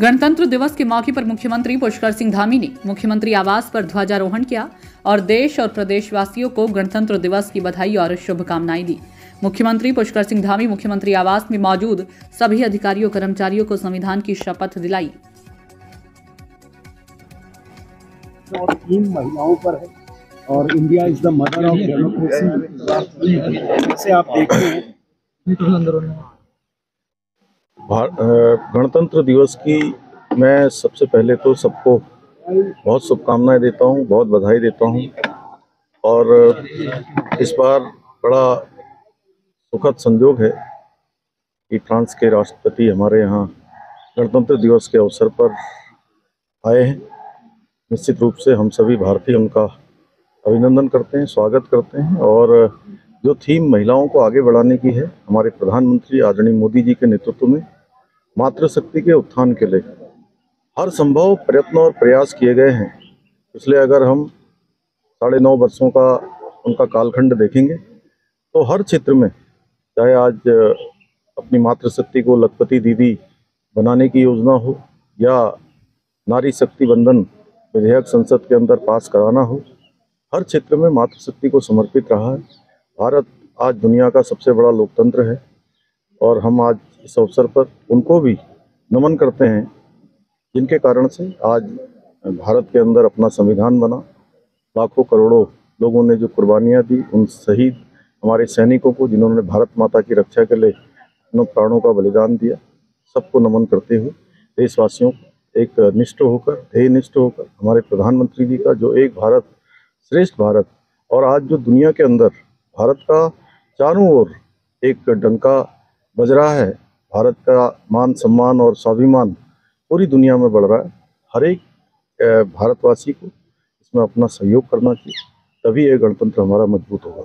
गणतंत्र दिवस के मौके पर मुख्यमंत्री पुष्कर सिंह धामी ने मुख्यमंत्री आवास पर ध्वजारोहण किया और देश और प्रदेशवासियों को गणतंत्र दिवस की बधाई और शुभकामनाएँ दी। मुख्यमंत्री पुष्कर सिंह धामी, मुख्यमंत्री आवास में मौजूद सभी अधिकारियों, कर्मचारियों को संविधान की शपथ दिलाई। महिलाओं पर है और India is the mother of democracy. आप देखते हैं। गणतंत्र दिवस की मैं सबसे पहले तो सबको बहुत शुभकामनाएँ देता हूँ, बहुत बधाई देता हूँ और इस बार बड़ा सुखद संयोग है कि फ्रांस के राष्ट्रपति हमारे यहाँ गणतंत्र दिवस के अवसर पर आए हैं। निश्चित रूप से हम सभी भारतीय उनका अभिनंदन करते हैं, स्वागत करते हैं और जो थीम महिलाओं को आगे बढ़ाने की है, हमारे प्रधानमंत्री आदरणीय मोदी जी के नेतृत्व में मातृशक्ति के उत्थान के लिए। हर संभव प्रयत्न और प्रयास किए गए हैं। इसलिए अगर हम साढ़े नौ वर्षों का उनका कालखंड देखेंगे तो हर क्षेत्र में, चाहे आज अपनी मातृशक्ति को लखपति दीदी बनाने की योजना हो, या नारी शक्ति बंधन विधेयक संसद के अंदर पास कराना हो, हर क्षेत्र में मातृशक्ति को समर्पित रहा है। भारत आज दुनिया का सबसे बड़ा लोकतंत्र है, और हम आज इस अवसर पर उनको भी नमन करते हैं, जिनके कारण से आज भारत के अंदर अपना संविधान बना। लाखों करोड़ों लोगों ने जो कुर्बानियाँ दी उन शहीद हमारे सैनिकों को, जिन्होंने भारत माता की रक्षा के लिए अपनों प्राणों का बलिदान दिया, सबको नमन करते हुए देशवासियों को एक निष्ठ होकर, ध्येय निष्ठ होकर, हमारे प्रधानमंत्री जी का जो एक भारत, श्रेष्ठ भारत और आज जो दुनिया के अंदर भारत का चारों ओर एक डंका बज रहा है भारत का मान, सम्मान और स्वाभिमान पूरी दुनिया में बढ़ रहा है। हर एक भारतवासी को इसमें अपना सहयोग करना चाहिए, तभी यह गणतंत्र हमारा मज़बूत होगा।